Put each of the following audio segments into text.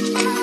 Bye.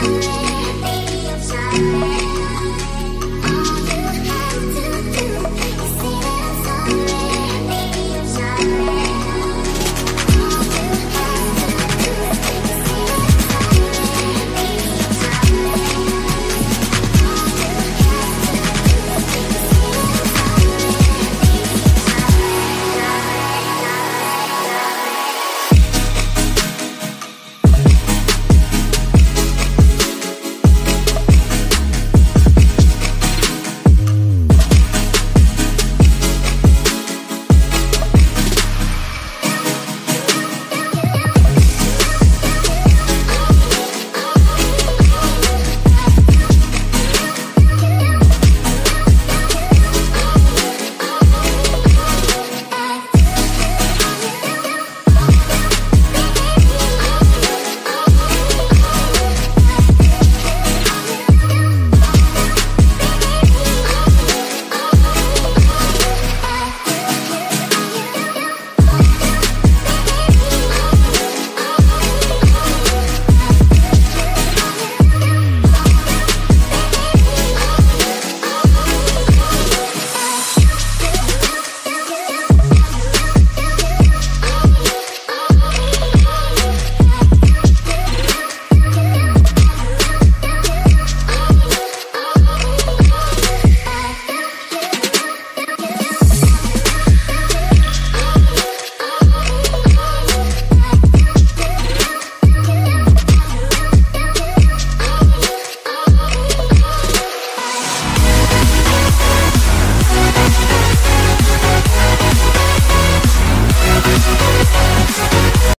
Música